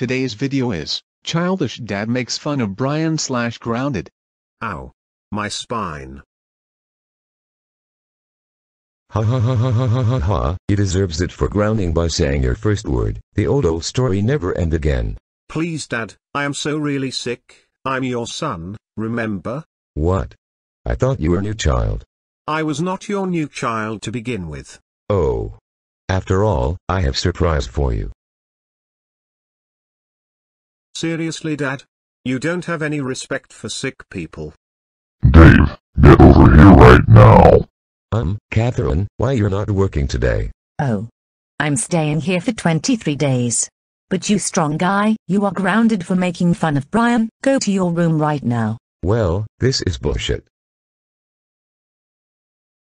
Today's video is, Childish Dad makes fun of Brian slash grounded. Ow. My spine. Ha ha ha ha ha ha ha ha, he deserves it for grounding by saying your first word. The old old story never end again. Please dad, I am so really sick, I'm your son, remember? What? I thought you were new child. I was not your new child to begin with. Oh. After all, I have surprise for you. Seriously dad? You don't have any respect for sick people. Dave, get over here right now. Um, Catherine, why you're not working today? Oh. I'm staying here for 23 days. But you strong guy, you are grounded for making fun of Brian, go to your room right now. Well, this is bullshit.